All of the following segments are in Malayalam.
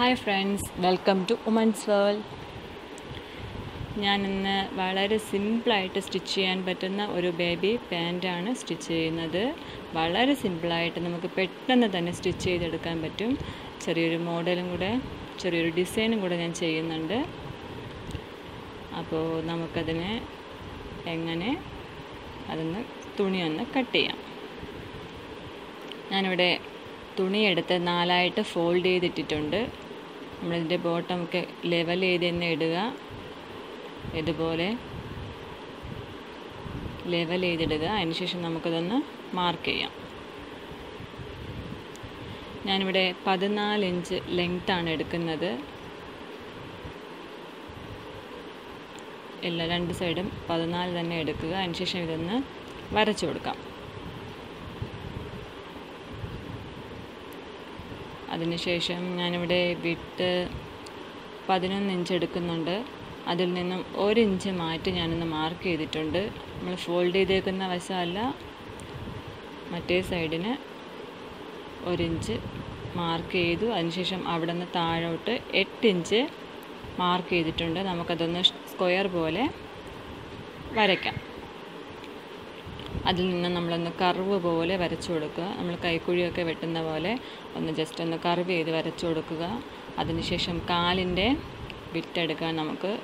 Hi friends welcome to women's world ഞാനിന്ന് വളരെ സിമ്പിളായിട്ട് സ്റ്റിച്ച് ചെയ്യാൻ പറ്റുന്ന ഒരു ബേബി പാന്റാണ് സ്റ്റിച്ച് ചെയ്യുന്നത്. വളരെ സിമ്പിളായിട്ട് നമുക്ക് പെട്ടെന്ന് തന്നെ സ്റ്റിച്ച് ചെയ്തെടുക്കാൻ പറ്റും. ചെറിയൊരു മോഡലും കൂടെ ചെറിയൊരു ഡിസൈനും കൂടെ ഞാൻ ചെയ്യുന്നുണ്ട്. അപ്പോൾ നമുക്കതിനെ എങ്ങനെ അതൊന്ന് തുണി ഒന്ന് കട്ട് ചെയ്യാം. ഞാനിവിടെ തുണിയെടുത്ത് നാലായിട്ട് ഫോൾഡ് ചെയ്തിട്ടിട്ടുണ്ട്. നമ്മളിതിന്റെ ബോട്ടമൊക്കെ ലെവൽ ചെയ്ത് തന്നെ ഇടുക. ഇതുപോലെ ലെവൽ ചെയ്തിടുക അതിനുശേഷം നമുക്കതൊന്ന് മാർക്ക് ചെയ്യാം. ഞാനിവിടെ പതിനാല് ഇഞ്ച് ലെങ്ത്താണ് എടുക്കുന്നത്. എല്ലാ രണ്ട് സൈഡും പതിനാല് തന്നെ എടുക്കുക. അതിനുശേഷം ഇതൊന്ന് വരച്ചു കൊടുക്കാം. അതിനുശേഷം ഞാനിവിടെ വിട്ട് പതിനൊന്ന് ഇഞ്ച് എടുക്കുന്നുണ്ട്. അതിൽ നിന്നും ഒരു ഇഞ്ച് മാറ്റി ഞാനൊന്ന് മാർക്ക് ചെയ്തിട്ടുണ്ട്. നമ്മൾ ഫോൾഡ് ചെയ്തേക്കുന്ന വശമല്ല. മറ്റേ സൈഡിന് ഒരിഞ്ച് മാർക്ക് ചെയ്തു. അതിനുശേഷം അവിടെ നിന്ന് താഴോട്ട് എട്ട് ഇഞ്ച് മാർക്ക് ചെയ്തിട്ടുണ്ട്. നമുക്കതൊന്ന് സ്ക്വയർ പോലെ വരയ്ക്കാം. അതിൽ നിന്ന് നമ്മളൊന്ന് കർവ് പോലെ വരച്ചു കൊടുക്കുക. നമ്മൾ കൈക്കുഴിയൊക്കെ വെട്ടുന്ന പോലെ ഒന്ന് ജസ്റ്റ് ഒന്ന് കർവ് ചെയ്ത് വരച്ചു കൊടുക്കുക. അതിനുശേഷം കാലിന്റെ വിട്ടെടുക്കാൻ നമുക്ക്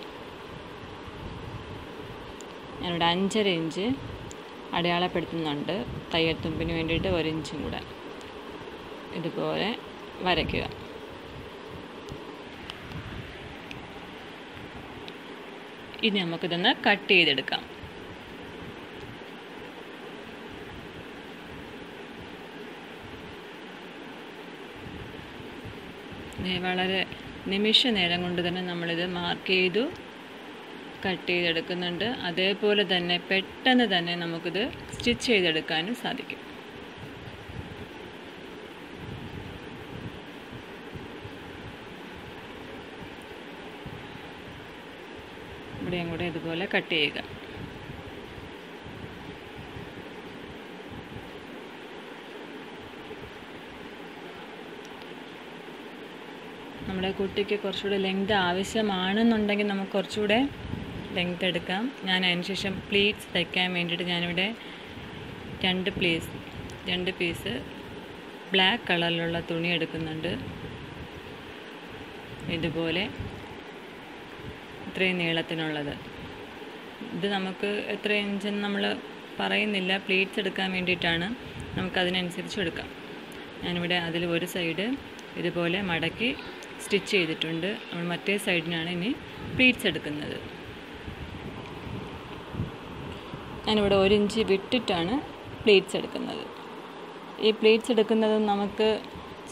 ഞാനിവിടെ അഞ്ചര ഇഞ്ച് അടയാളപ്പെടുത്തുന്നുണ്ട്. തയ്യൽ തുമ്പിന് വേണ്ടിയിട്ട് ഒരു ഇഞ്ചും കൂടെ ഇതുപോലെ വരയ്ക്കുക. ഇനി നമുക്കിതൊന്ന് കട്ട് ചെയ്തെടുക്കാം. വളരെ നിമിഷ നേരം കൊണ്ട് തന്നെ നമ്മളിത് മാർക്ക് ചെയ്തു കട്ട് ചെയ്തെടുക്കുന്നുണ്ട്. അതേപോലെ തന്നെ പെട്ടെന്ന് തന്നെ നമുക്കിത് സ്റ്റിച്ച് ചെയ്തെടുക്കാനും സാധിക്കും. ഇവിടെയും കൂടെ ഇതുപോലെ കട്ട് ചെയ്യുക. നമ്മുടെ കുട്ടിക്ക് കുറച്ചുകൂടെ ലെങ്ത് ആവശ്യമാണെന്നുണ്ടെങ്കിൽ നമുക്ക് കുറച്ചുകൂടെ ലെങ്ത് എടുക്കാം. ഞാൻ അതിനുശേഷം പ്ലീറ്റ്സ് തയ്ക്കാൻ വേണ്ടിയിട്ട് ഞാനിവിടെ രണ്ട് പ്ലീസ് രണ്ട് പീസ് ബ്ലാക്ക് കളറിലുള്ള തുണി എടുക്കുന്നുണ്ട്. ഇതുപോലെ ഇത്രയും നീളത്തിനുള്ളത്. ഇത് നമുക്ക് എത്ര ഇഞ്ചെന്ന് നമ്മൾ പറയുന്നില്ല. പ്ലീറ്റ്സ് എടുക്കാൻ വേണ്ടിയിട്ടാണ് നമുക്കതിനനുസരിച്ച് എടുക്കാം. ഞാനിവിടെ അതിൽ ഒരു സൈഡ് ഇതുപോലെ മടക്കി സ്റ്റിച്ച് ചെയ്തിട്ടുണ്ട്. നമ്മൾ മറ്റേ സൈഡിനാണ് ഇനി പ്ലീറ്റ്സ് എടുക്കുന്നത്. ഞാനിവിടെ ഒരു ഇഞ്ച് വിട്ടിട്ടാണ് പ്ലീറ്റ്സ് എടുക്കുന്നത്. ഈ പ്ലീറ്റ്സ് എടുക്കുന്നത് നമുക്ക്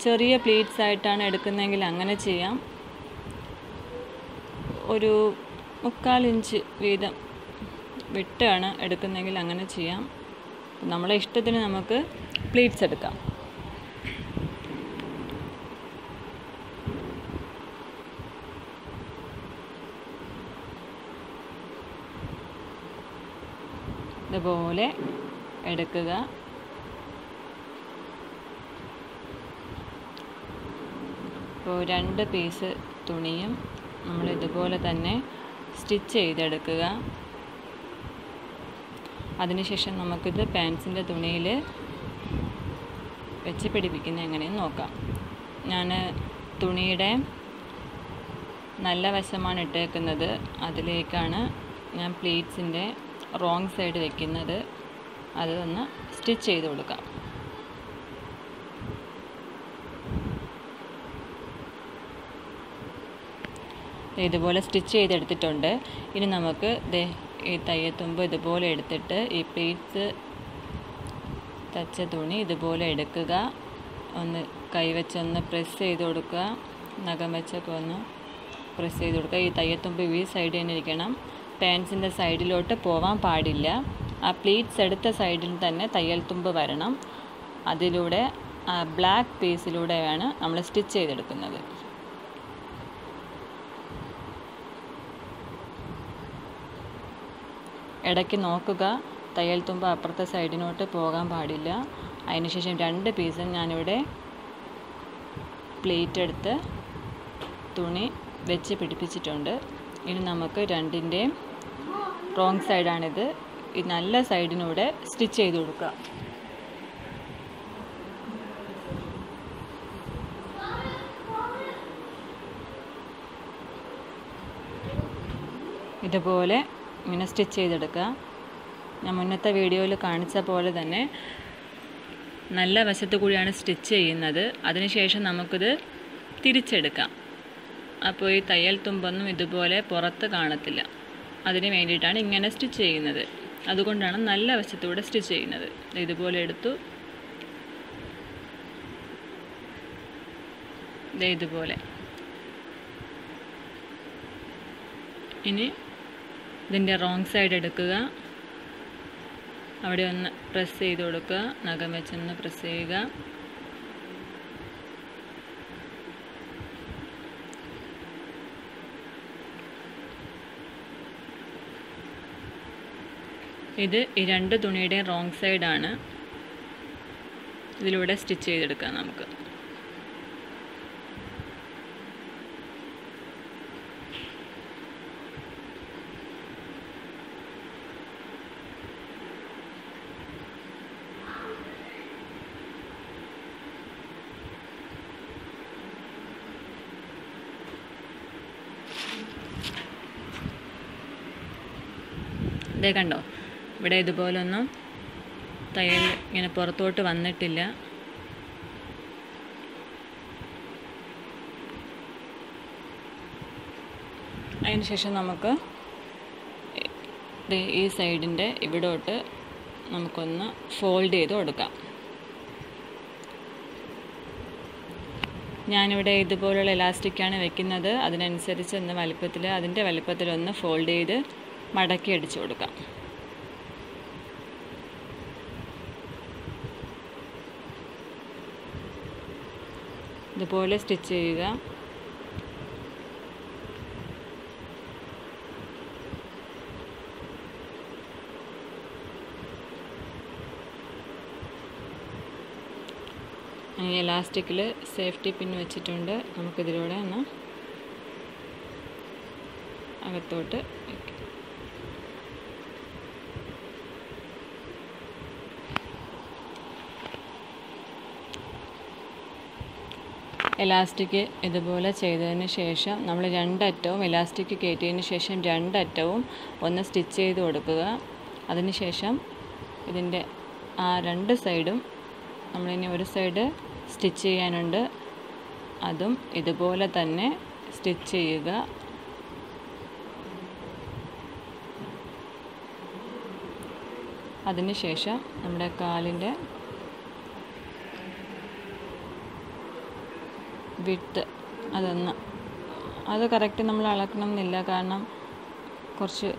ചെറിയ പ്ലീറ്റ്സ് ആയിട്ടാണ് എടുക്കുന്നതെങ്കിൽ അങ്ങനെ ചെയ്യാം. ഒരു മുക്കാൽ ഇഞ്ച് വീതം വിട്ടാണ് എടുക്കുന്നതെങ്കിൽ അങ്ങനെ ചെയ്യാം. നമ്മളെ ഇഷ്ടത്തിന് നമുക്ക് പ്ലീറ്റ്സ് എടുക്കാം. ഇതുപോലെ എടുക്കുക. ഇപ്പോൾ രണ്ട് പീസ് തുണിയും നമ്മൾ ഇതുപോലെ തന്നെ സ്റ്റിച്ച് ചെയ്തെടുക്കുക. അതിനുശേഷം നമുക്കിത് പാൻസിന്റെ തുണിയിൽ വെച്ച് പിടിപ്പിക്കുന്ന എങ്ങനെയെന്ന് നോക്കാം. ഞാൻ തുണിയുടെ നല്ല വശമാണ് ഇട്ടേക്കുന്നത്. അതിലേക്കാണ് ഞാൻ പ്ലീറ്റ്സിന്റെ റോങ് സൈഡ് വെക്കുന്നത് അതൊന്ന് സ്റ്റിച്ച് ചെയ്ത് കൊടുക്കാം. ഇതുപോലെ സ്റ്റിച്ച് ചെയ്തെടുത്തിട്ടുണ്ട്. ഇനി നമുക്ക് ഈ തയ്യത്തുമ്പ് ഇതുപോലെ എടുത്തിട്ട് ഈ പ്ലീറ്റ്സ് തച്ച തുണി ഇതുപോലെ എടുക്കുക. ഒന്ന് കൈവച്ചൊന്ന് പ്രസ് ചെയ്ത് കൊടുക്കുക. നഖം വെച്ചൊക്കെ ഒന്ന് പ്രസ് ചെയ്ത് കൊടുക്കുക. ഈ തയ്യത്തുമ്പ് ഈ സൈഡ് തന്നെ ഇരിക്കണം. പാൻസിന്റെ സൈഡിലോട്ട് പോവാൻ പാടില്ല. ആ പ്ലീറ്റ്സ് എടുത്ത സൈഡിൽ തന്നെ തയ്യൽ തുമ്പ് വരണം. അതിലൂടെ ബ്ലാക്ക് പീസിലൂടെയാണ് നമ്മൾ സ്റ്റിച്ച് ചെയ്തെടുക്കുന്നത്. ഇടയ്ക്ക് നോക്കുക. തയ്യൽ തുമ്പ് അപ്പുറത്തെ സൈഡിനോട്ട് പോകാൻ പാടില്ല. അതിനുശേഷം രണ്ട് പീസും ഞാനിവിടെ പ്ലേറ്റ് എടുത്ത് തുണി വെച്ച് പിടിപ്പിച്ചിട്ടുണ്ട്. ഇനി നമുക്ക് രണ്ടിന്റെയും റോങ് സൈഡാണിത് ഈ നല്ല സൈഡിനൂടെ സ്റ്റിച്ച് ചെയ്ത് കൊടുക്കുക. ഇതുപോലെ ഇങ്ങനെ സ്റ്റിച്ച് ചെയ്തെടുക്കുക. ഞാൻ മുന്നത്തെ വീഡിയോയിൽ കാണിച്ച പോലെ തന്നെ നല്ല വശത്ത് കൂടിയാണ് സ്റ്റിച്ച് ചെയ്യുന്നത്. അതിനുശേഷം നമുക്കിത് തിരിച്ചെടുക്കാം. അപ്പോൾ ഈ തയ്യൽ തുമ്പൊന്നും ഇതുപോലെ പുറത്ത് കാണത്തില്ല. അതിന് വേണ്ടിയിട്ടാണ് ഇങ്ങനെ സ്റ്റിച്ച് ചെയ്യുന്നത്. അതുകൊണ്ടാണ് നല്ല വശത്തൂടെ സ്റ്റിച്ച് ചെയ്യുന്നത്. ഇതുപോലെ എടുത്തു. ഇതുപോലെ. ഇനി ഇതിന്റെ റോങ് സൈഡ് എടുക്കുക. അവിടെ ഒന്ന് പ്രസ് ചെയ്ത് കൊടുക്കുക. നഖം വെച്ചൊന്ന് പ്രസ് ചെയ്യുക. ഇത് ഈ രണ്ട് തുണിയുടെയും റോങ് സൈഡാണ് ഇതിലൂടെ സ്റ്റിച്ച് ചെയ്തെടുക്കാം നമുക്ക്. ഇതേ കണ്ടോ? ഇവിടെ ഇതുപോലൊന്നും തയ്യൽ ഇങ്ങനെ പുറത്തോട്ട് വന്നിട്ടില്ല. ശേഷം നമുക്ക് ഈ സൈഡിന്റെ ഇവിടോട്ട് നമുക്കൊന്ന് ഫോൾഡ് ചെയ്ത് കൊടുക്കാം. ഞാനിവിടെ ഇതുപോലുള്ള ഇലാസ്റ്റിക്കാണ് വെക്കുന്നത്. അതിനനുസരിച്ച് ഒന്ന് വലിപ്പത്തിൽ അതിന്റെ വലിപ്പത്തിലൊന്ന് ഫോൾഡ് ചെയ്ത് മടക്കി അടിച്ചു കൊടുക്കാം. ഇതുപോലെ സ്റ്റിച്ച് ചെയ്യുക. ഇലാസ്റ്റിക്കിൽ സേഫ്റ്റി പിൻ വെച്ചിട്ടുണ്ട്. നമുക്കിതിലൂടെ ഒന്ന് അകത്തോട്ട് വയ്ക്കാം എലാസ്റ്റിക് ഇതുപോലെ ചെയ്തതിന് ശേഷം നമ്മൾ രണ്ടറ്റവും എലാസ്റ്റിക് കയറ്റിയതിന് ശേഷം രണ്ടറ്റവും ഒന്ന് സ്റ്റിച്ച് ചെയ്ത് കൊടുക്കുക. അതിനുശേഷം ഇതിന്റെ ആ രണ്ട് സൈഡും നമ്മളിനി ഒരു സൈഡ് സ്റ്റിച്ച് ചെയ്യാനുണ്ട്. അതും ഇതുപോലെ തന്നെ സ്റ്റിച്ച് ചെയ്യുക. അതിനുശേഷം നമ്മുടെ കാലിന്റെ വിട്ട് അതൊന്ന്. അത് കറക്റ്റ് നമ്മൾ അളക്കണം എന്നില്ല കാരണം കുറച്ച്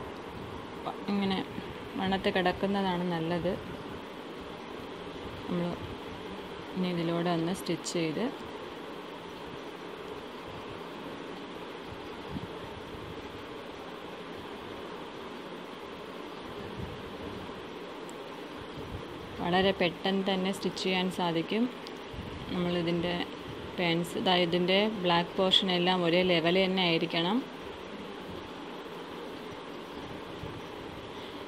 ഇങ്ങനെ മണത്ത് കിടക്കുന്നതാണ് നല്ലത്. നമ്മൾ ഇനി ഇതിലൂടെ ഒന്ന് സ്റ്റിച്ച് ചെയ്ത് വളരെ പെട്ടെന്ന് തന്നെ സ്റ്റിച്ച് ചെയ്യാൻ സാധിക്കും. നമ്മളിതിന്റെ പെൻസ് ഇതിന്റെ ബ്ലാക്ക് പോർഷൻ എല്ലാം ഒരേ ലെവൽ തന്നെ ആയിരിക്കണം.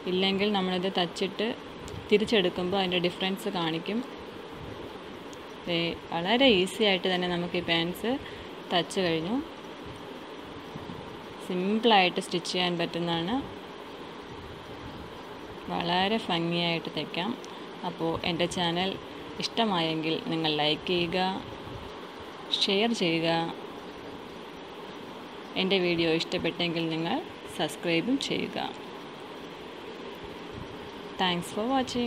ഇല്ലെങ്കിൽ നമ്മളിത് തച്ചിട്ട് തിരിച്ചെടുക്കുമ്പോൾ അതിന്റെ ഡിഫറൻസ് കാണിക്കും. വളരെ ഈസി ആയിട്ട് തന്നെ നമുക്ക് ഈ പാൻസ് തച്ച് കഴിഞ്ഞു. സിമ്പിളായിട്ട് സ്റ്റിച്ച് ചെയ്യാൻ പറ്റുന്നതാണ്. വളരെ ഭംഗിയായിട്ട് തയ്ക്കാം. അപ്പോൾ എന്റെ ചാനൽ ഇഷ്ടമായെങ്കിൽ നിങ്ങൾ ലൈക്ക് ചെയ്യുക. ഷെയർ ചെയ്യുക. എന്റെ വീഡിയോ ഇഷ്ടപ്പെട്ടെങ്കിൽ നിങ്ങൾ സബ്സ്ക്രൈബും ചെയ്യുക. Thanks for watching.